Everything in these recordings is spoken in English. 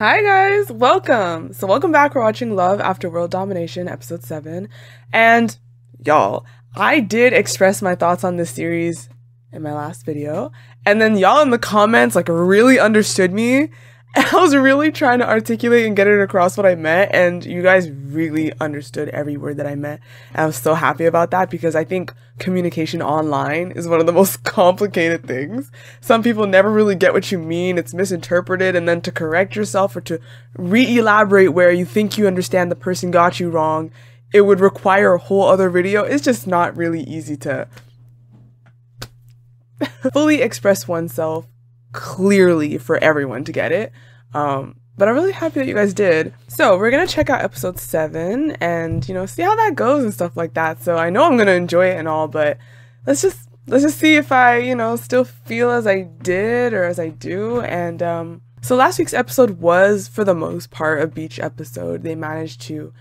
Hi guys, welcome. So welcome back. We're watching Love After World Domination, episode 7. And y'all, I did express my thoughts on this series in my last video. And then y'all in the comments like really understood me. I was really trying to articulate and get it across what I meant. And you guys really understood every word that I meant. And I was so happy about that because I think communication online is one of the most complicated things. Some people never really get what you mean. It's misinterpreted. And then to correct yourself or to re-elaborate where you think you understand the person got you wrong, it would require a whole other video. It's just not really easy to fully express oneself clearly for everyone to get it. Um, but I'm really happy that you guys did. So we're gonna check out episode seven and you know see how that goes and stuff like that. So I know I'm gonna enjoy it and all, but let's just let's just see if I you know still feel as I did or as I do. And um, so last week's episode was for the most part a beach episode. They managed to.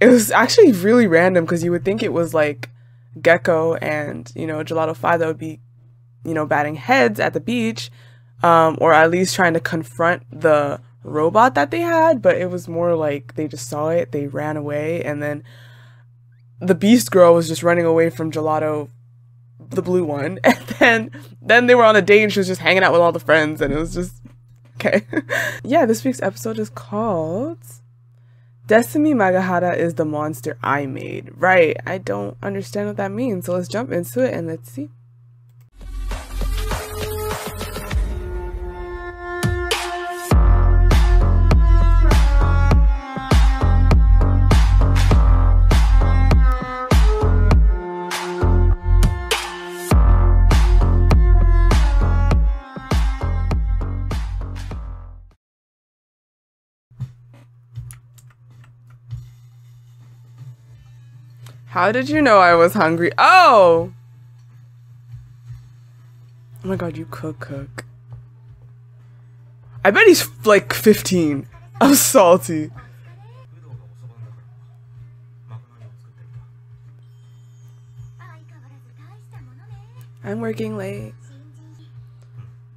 It was actually really random because you would think it was like Gekko and you know Gelato Five that would be you know batting heads at the beach um, or at least trying to confront the robot that they had, but it was more like they just saw it, they ran away, and then the Beast Girl was just running away from Gelato, the blue one, and then then they were on a date and she was just hanging out with all the friends, and it was just okay. yeah, this week's episode is called Desumi Magahara is the monster I made. Right, I don't understand what that means, so let's jump into it and let's see. How did you know I was hungry? Oh! Oh my god, you cook, cook. I bet he's like 15. I'm salty. I'm working late.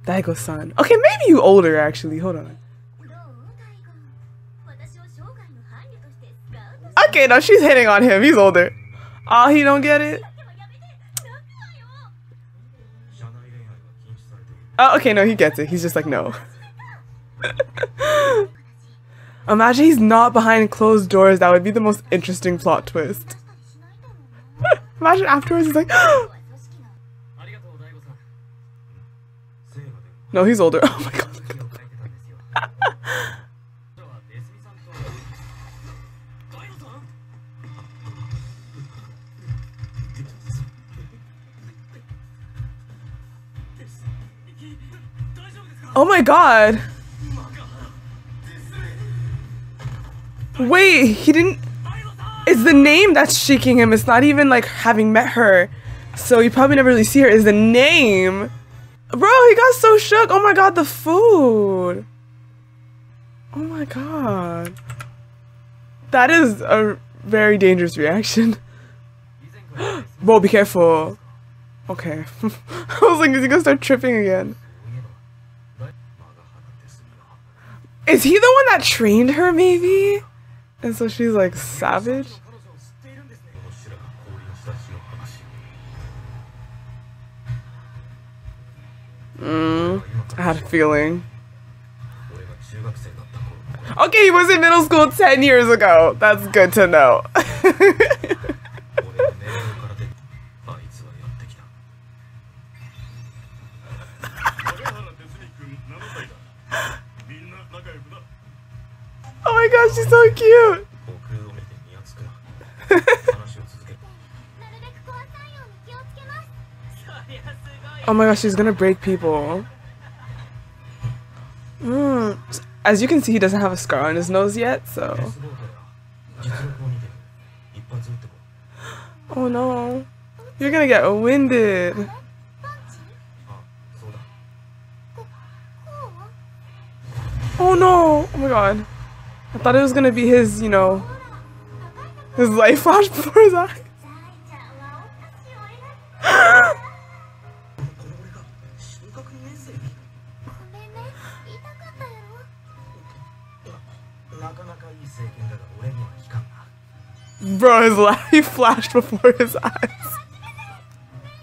Daigo-san. Okay, maybe you older actually. Hold on. Okay, now she's hitting on him. He's older. Oh, he don't get it? Oh, okay, no, he gets it. He's just like, no. Imagine he's not behind closed doors. That would be the most interesting plot twist. Imagine afterwards he's like, No, he's older. Oh my god. Oh my god. Wait, he didn't. It's the name that's shaking him. It's not even like having met her. So you probably never really see her. Is the name. Bro, he got so shook. Oh my god, the food. Oh my god. That is a very dangerous reaction. Bro, be careful. Okay. I was like, is he gonna start tripping again? Is he the one that trained her, maybe? And so she's like savage? Mm, I had a feeling. Okay, he was in middle school 10 years ago. That's good to know. oh my gosh, she's gonna break people. Mm. As you can see, he doesn't have a scar on his nose yet, so. Oh no. You're gonna get winded. Oh no! Oh my god. I thought it was gonna be his, you know, his life flash before his eyes. なかなかいい政権だが俺には効かんな Bro, his laugh he flashed before his eyes.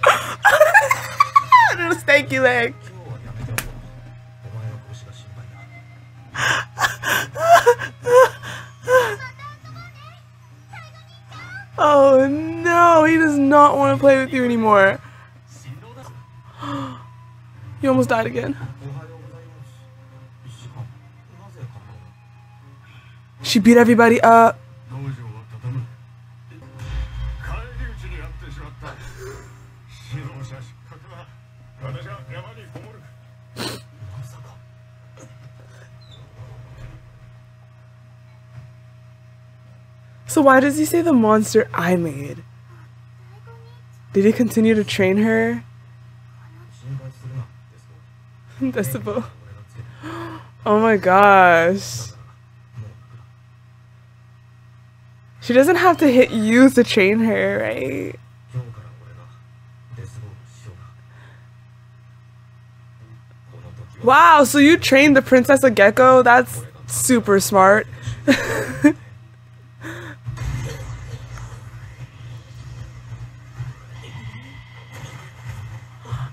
Little stanky leg. 今日はやめておこうお前の腰が心配だ Oh no, he does not want to play with you anymore. 振動だぞ You almost died again. She beat everybody up. So why does he say the monster I made? Did he continue to train her? Decibel. Oh my gosh. She doesn't have to hit you to train her, right? Wow, so you trained the princess a Gekko? That's super smart.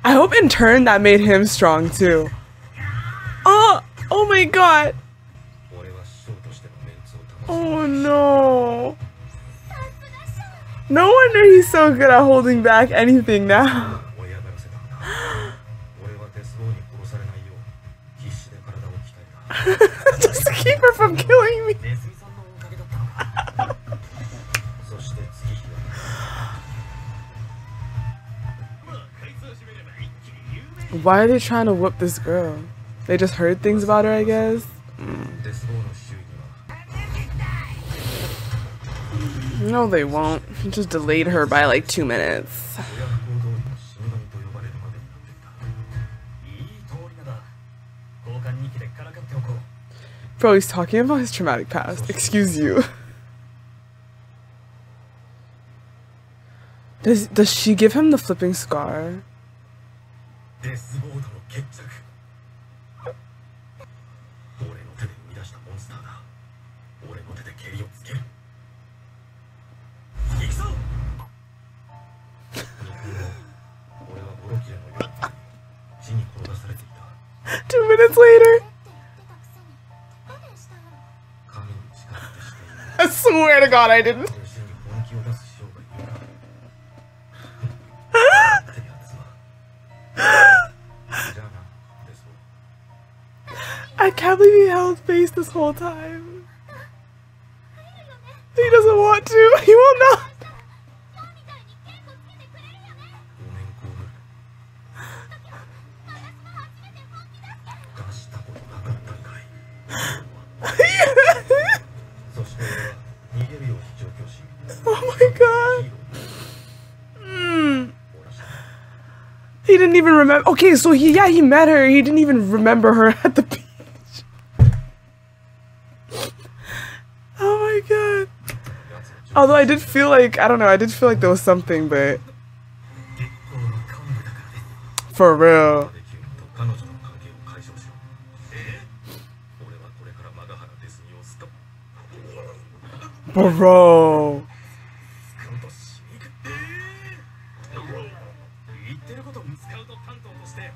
I hope in turn that made him strong too. Oh, oh my god. Oh no. No wonder he's so good at holding back anything now. Just to keep her from killing me. Why are they trying to whoop this girl? They just heard things about her, I guess. Mm. No, they won't. Just delayed her by like two minutes. Bro, he's talking about his traumatic past. Excuse you. Does does she give him the flipping scar? minutes later. I swear to God, I didn't. I can't believe he held face this whole time. He doesn't want to. He will not. He didn't even remember. Okay, so he yeah he met her. He didn't even remember her at the beach. oh my god. Although I did feel like I don't know. I did feel like there was something, but for real. Bro. てることスカウト担当として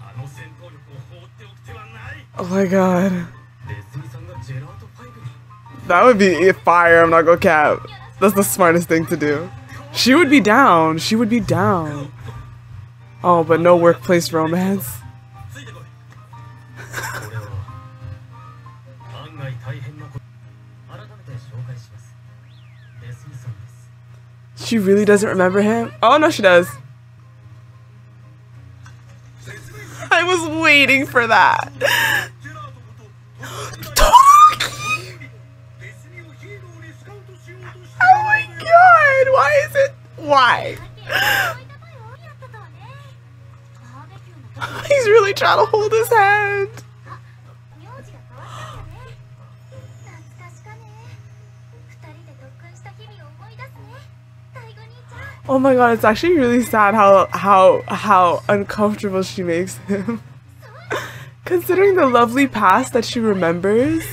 あの戦闘力を放っておく手はない Oh my god. レスミさんがジェラート5に That would be fire. I'm not gonna cap. That's the smartest thing to do. She would be down. She would be down. Oh, but no workplace romance. ついてこい俺は案外大変なこと改めて紹介しますレスミさんです She really doesn't remember him? Oh no, she does. waiting for that. oh my god, why is it? Why? He's really trying to hold his hand. Oh my god, it's actually really sad how how how uncomfortable she makes him. Considering the lovely past that she remembers,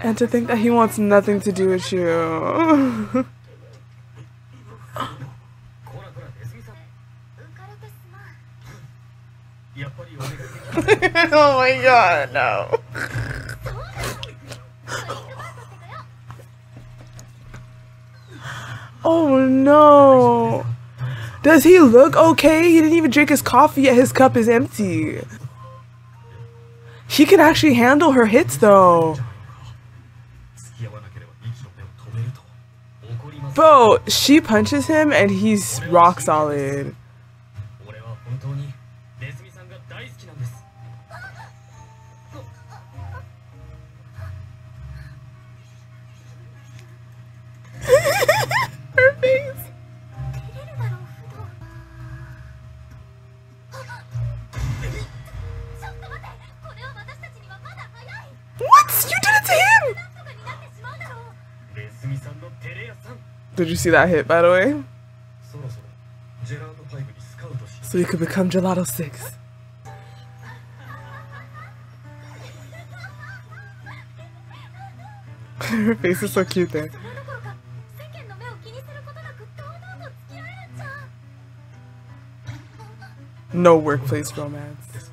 and to think that he wants nothing to do with you. oh my god, no. oh no. Does he look okay? He didn't even drink his coffee yet. His cup is empty. He can actually handle her hits though. Bro, she punches him and he's rock solid. see that hit, by the way. So you could become Gelato 6. Her face is so cute there. No workplace romance.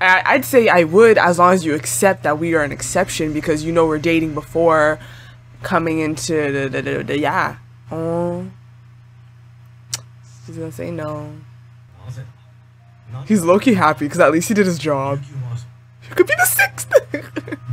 I I'd say I would as long as you accept that we are an exception because you know we're dating before coming into the, the, the, the yeah. Oh. He's gonna say no. He's low-key happy because at least he did his job. You could be the sixth!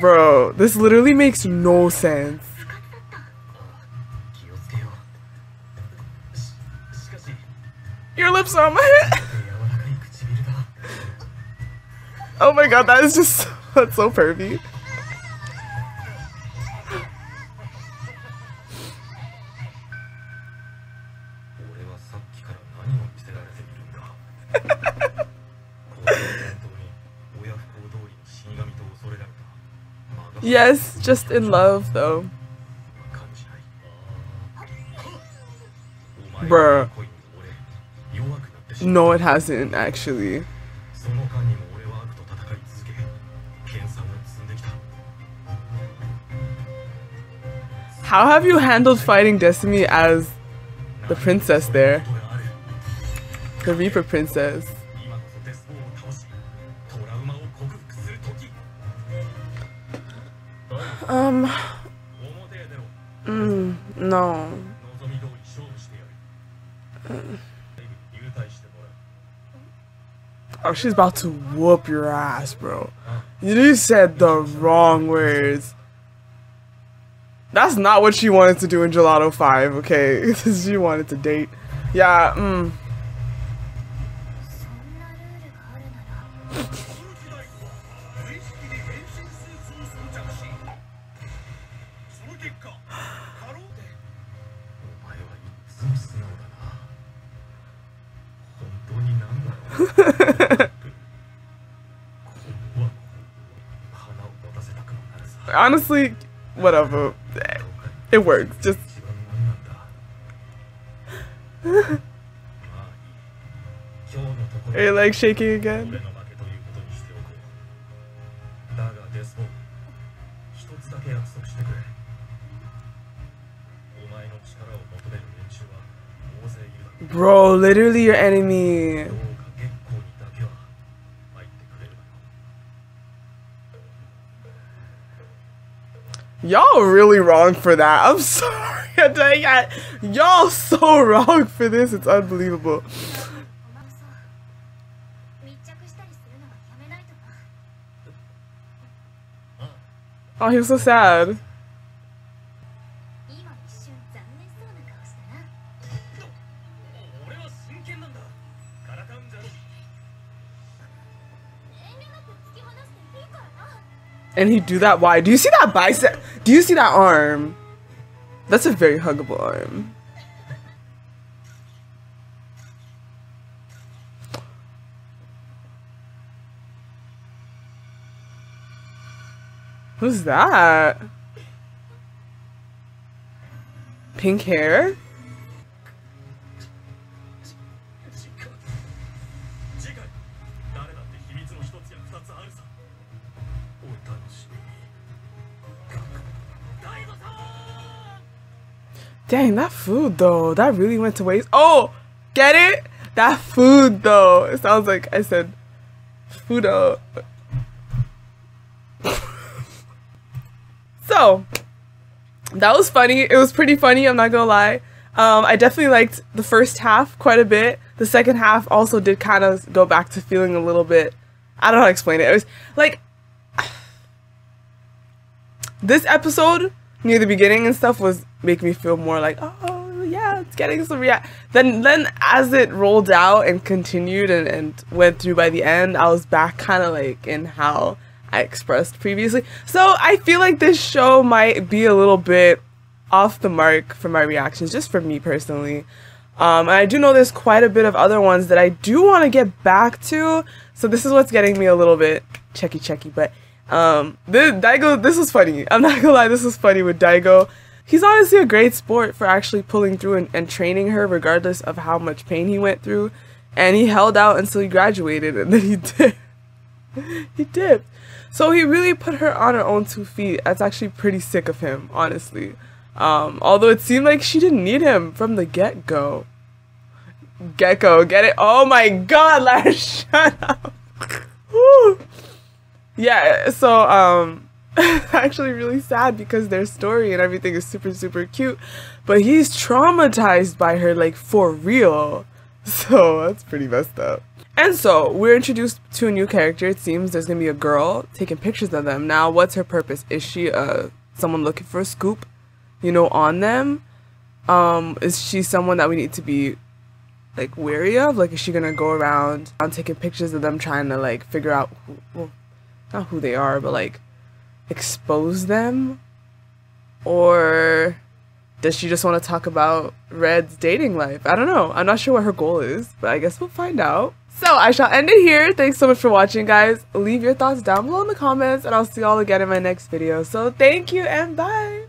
Bro, this literally makes no sense. Your lips are on my head. oh my god, that is just that's so pervy. yes, just in love though. Bruh. No, it hasn't actually. How have you handled fighting Desumi as the princess there? The Reaper princess. Oh, she's about to whoop your ass, bro. You said the wrong words. That's not what she wanted to do in Gelato 5, okay? she wanted to date. Yeah. Mm. honestly, whatever. It works. Just. Are you like shaking again? Bro, literally your enemy. Y'all really wrong for that. I'm sorry. I, y'all so wrong for this. It's unbelievable. Oh, he was so sad. And he do that Why? Do you see that bicep? Do you see that arm? That's a very huggable arm. Who's that? Pink hair? Dang, that food though, that really went to waste. Oh, get it? That food though. It sounds like I said foodo. so, that was funny. It was pretty funny, I'm not gonna lie. Um, I definitely liked the first half quite a bit. The second half also did kind of go back to feeling a little bit. I don't know how to explain it. It was like this episode near the beginning and stuff was making me feel more like oh yeah it's getting some react then then as it rolled out and continued and, and went through by the end i was back kind of like in how i expressed previously so i feel like this show might be a little bit off the mark for my reactions just for me personally um, and I do know there's quite a bit of other ones that I do want to get back to. So this is what's getting me a little bit checky checky. But um, this, Daigo, this was funny. I'm not gonna lie, this was funny with Daigo. He's honestly a great sport for actually pulling through and, and training her, regardless of how much pain he went through. And he held out until he graduated, and then he did. he dipped. So he really put her on her own two feet. That's actually pretty sick of him, honestly. Um, although it seemed like she didn't need him from the get go. Gecko, get it? Oh my god, Lash, shut up. Yeah, so um actually really sad because their story and everything is super super cute, but he's traumatized by her like for real. So that's pretty messed up. And so we're introduced to a new character. It seems there's gonna be a girl taking pictures of them. Now, what's her purpose? Is she uh someone looking for a scoop, you know, on them? Um, is she someone that we need to be like wary of? Like, is she gonna go around and taking pictures of them, trying to like figure out who, well, not who they are, but like expose them, or does she just want to talk about Red's dating life? I don't know. I'm not sure what her goal is, but I guess we'll find out. So I shall end it here. Thanks so much for watching, guys. Leave your thoughts down below in the comments, and I'll see y'all again in my next video. So thank you and bye.